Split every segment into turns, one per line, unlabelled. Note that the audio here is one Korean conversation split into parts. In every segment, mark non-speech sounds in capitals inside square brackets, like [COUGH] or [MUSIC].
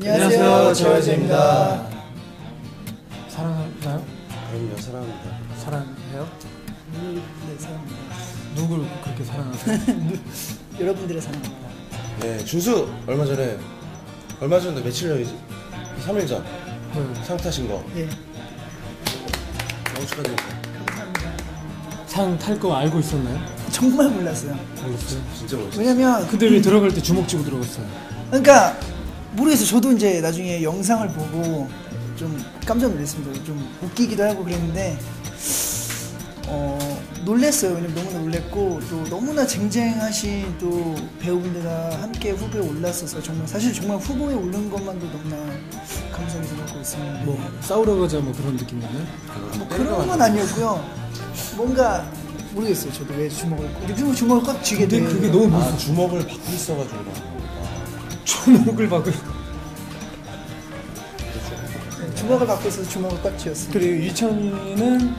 안녕하세요, 조여제입니다.
사랑하나요?
그럼요, 사랑합니다.
사랑해요?
네, 사랑합니다.
누굴 그렇게 사랑하세요? [LAUGHS]
여러분들의 사랑합니다.
네, 준수 얼마 전에 얼마 전에 며칠 전이지? 3일 전
네.
상 타신 거
예.
너무 축하드립니다.
상 탈 거 알고 있었나요?
정말 몰랐어요.
몰랐어요.
진짜 멋있어.
왜냐면
근데 왜 들어갈 때 주먹 쥐고 들어갔어요?
그러니까 모르겠어요. 저도 이제 나중에 영상을 보고 좀 깜짝 놀랐습니다. 좀 웃기기도 하고 그랬는데 어 놀랬어요. 왜냐면 너무나 놀랬고 또 너무나 쟁쟁하신 또 배우분들과 함께 후보에 올랐어서 정말 사실 정말 후보에 오른 것만도 너무나 감사하게 생각하고 있습니다.
뭐 싸우러 가자 뭐 그런 느낌 나요?
뭐 그런 건 아니었고요. 뭔가 모르겠어요. 저도 왜 주먹을 꼭- 근데 주먹을 꽉 쥐게
근데
돼요.
그게 너무
아,
무서워.
주먹을 받고 있어가지고.
주먹을 박을.
네, 주먹을 갖고 있어서 주먹을 꽉 쥐었습니다.
그리고 유천이는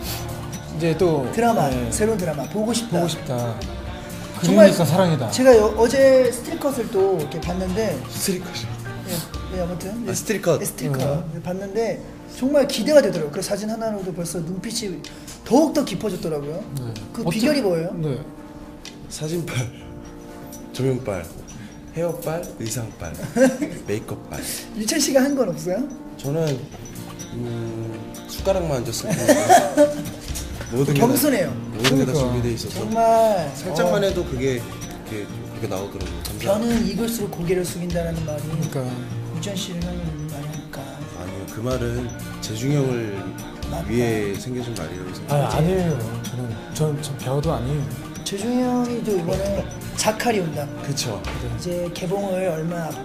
이제 또
드라마
네,
새로운 드라마 보고 싶다.
보고 싶다.
정말
그러니까 사랑이다.
제가 여- 어제 스틸컷을 또 이렇게 봤는데
스틸컷이.
네, 네, 아무튼
아, 스틸컷.
네, 스틸컷 네, 봤는데 정말 기대가 되더라고요. 그 사진 하나로도 벌써 눈빛이 더욱 더 깊어졌더라고요.
네.
그
어떤-
비결이 뭐예요?
네.
사진빨, 조명빨, 헤어빨, 의상빨, [LAUGHS] 메이크업빨.
유찬 씨가 한 건 없어요?
저는 음, 숟가락만 얹었을 뿐 [LAUGHS] 모든 게
겸손해요.
모든 게 다
그러니까.
준비돼 있어서
정말
살짝만
어,
해도 그게 그게 그렇게 나오더라고요. 감사.
변은 익을수록 고개를 숙인다라는 말이
그러니까
유찬 씨를 향한 말이니까.
아니요 그 말은 재중 형을 위해 생겨진 말이에요. 그래서
아 아니에요. 저는 전, 전 배우도 아니에요.
재중이 형이 또 이번에 [LAUGHS] 자칼이 온다.
그쵸.
이제 개봉을 얼마 앞-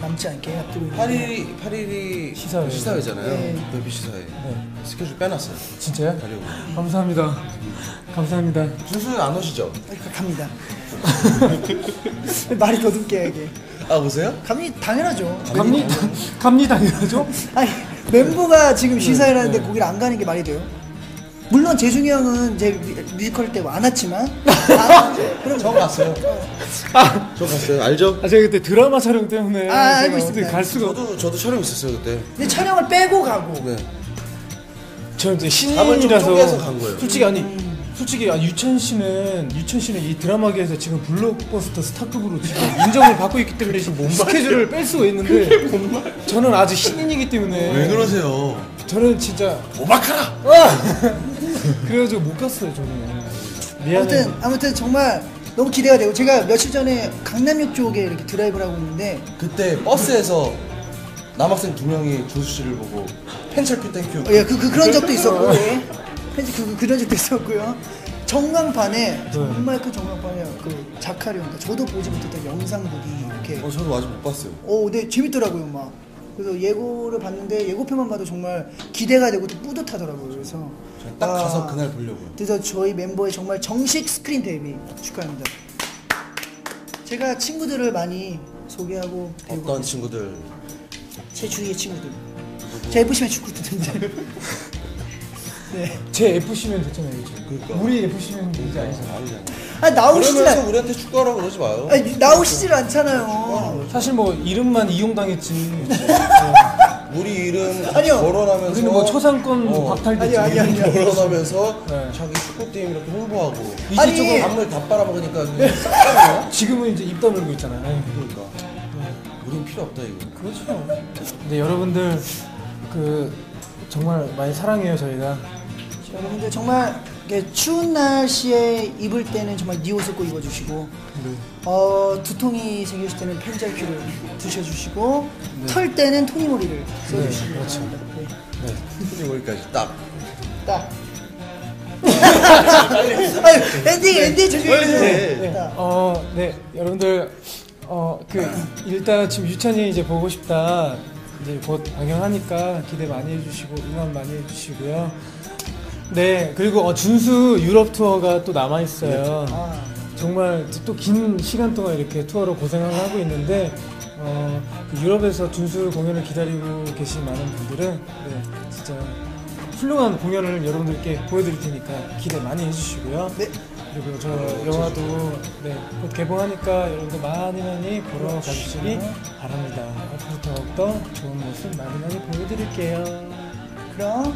남지 않게 앞두고 있는데
8일이 8일이
시사회.
시사회잖아요.
네.
웹비 시사회.
네.
스케줄 빼놨어요.
진짜요?
가려고.
감사합니다. 감사합니다.
준수 안 오시죠?
그러니까 갑니다. [LAUGHS] 말이 더듬게 하게.
아 오세요?
감이 당연하죠.
갑니다. 갑니다. 이러죠?
아니 멤버가 지금 시사를 하는데 거기를 안 가는 게 말이 돼요? 물론 재중이 형은 제 뮤- 뮤지컬 때 안 왔지만 아, 그럼
저 갔어요. 저 갔어요. 알죠?
아 제가 그때 드라마 촬영 때문에
아, 알고
제가
있습니다.
어떻게 갈 수가 없.
저도 저도 촬영 있었어요 그때.
근데 촬영을 빼고 가고
네.
저는 이제
밥을 좀
신인이라서
쪼개서 간 거예요.
솔직히 아니 솔직히 아, 유천 씨는 유천 씨는 이 드라마계에서 지금 블록버스터 스타급으로 지금 인정을 받고 있기 때문에 지금 스케줄을 뺄 수가 있는데 저는 아직 신인이기 때문에
왜 그러세요?
저는 진짜
오바카라. [LAUGHS]
그래가지고 못 갔어요 저는 미안해요.
아무튼 아무튼 정말 너무 기대가 되고 제가 며칠 전에 강남역 쪽에 이렇게 드라이브를 하고 있는데
그때 버스에서 남학생 두 명이 준수 씨를 보고 펜잘큐 thank you.
어, 예, 그, 그 그런 적도 있었고 예. 편집 그, 그 그런 적도 있었고요. 전광판에 정말 그 전광판에 그 자카리 온다. 저도 보지 못했던 영상들이 이렇게
어 저도 아직 못 봤어요.
오, 네 재밌더라고요, 막. 그래서 예고를 봤는데 예고편만 봐도 정말 기대가 되고 또 뿌듯하더라고요. 그래서
딱
아,
가서 그날 보려고요.
그래서 저희 멤버의 정말 정식 스크린 데뷔 축하합니다. 제가 친구들을 많이 소개하고
어떤 친구들
제 주위의 친구들. 제 FC면 축구 듣는데. 네.
제 FC면 됐잖아요
그러니까.
우리 FC면 이제 아니잖아요
아니잖아.
아 나오시질
그러면서
않.
우리한테 축구하라고 그러지 마요.
아니, 나오시질 않잖아요.
사실 뭐 이름만 이용당했지 [LAUGHS]
우리 이름
아니요.
거론하면서
우리는 뭐 초상권도
어.
박탈됐지
아니, 아니, 아니.
거론하면서
네.
자기 축구팀 이렇게 홍보하고
이제
아니.
조금
밥물 다 빨아먹으니까 [LAUGHS] 그냥 싹
지금은 이제 입 다물고 있잖아요.
그러니까 우린 필요 없다 이거.
그렇죠. 근데 여러분들 그 정말 많이 사랑해요 저희가.
여러분들 정말 추운 날씨에 입을 때는 정말 네 옷을 꼭 입어주시고 어 두통이 생겼을 때는 펜잘큐를 드셔주시고 털 때는 토니모리를 써주시고
네, 그렇죠.
네.
네.
여기까지 딱.
딱. [LAUGHS] 아유, 엔딩 엔딩 조심해주세요.
네.
딱.
어, 네 여러분들 어 그 일단 지금 유천이 이제 보고 싶다 이제 곧 방영하니까 기대 많이 해주시고 응원 많이 해주시고요. 네 그리고 어, 준수 유럽 투어가 또 남아 있어요.
아,
정말 또 긴 시간 동안 이렇게 투어로 고생을 하고 있는데 어, 그 유럽에서 준수 공연을 기다리고 계신 많은 분들은 네, 진짜 훌륭한 공연을 여러분들께 보여드릴 테니까 기대 많이 해주시고요.
네.
그리고 저 영화도 네, 곧 개봉하니까 여러분들 많이 많이 보러 가주시기 바랍니다. 앞으로 더욱더 좋은 모습 많이 많이 보여드릴게요.
그럼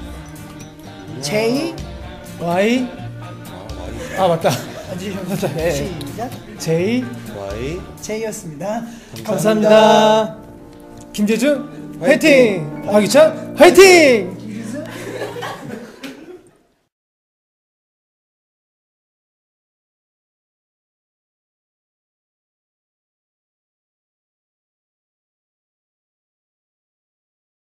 제이
Y
아,
아 맞다.
앉으셔서
네.
시작
J
Y.
제이였습니다.
감사합니다. 김재준 화이팅! 박유찬 화이팅!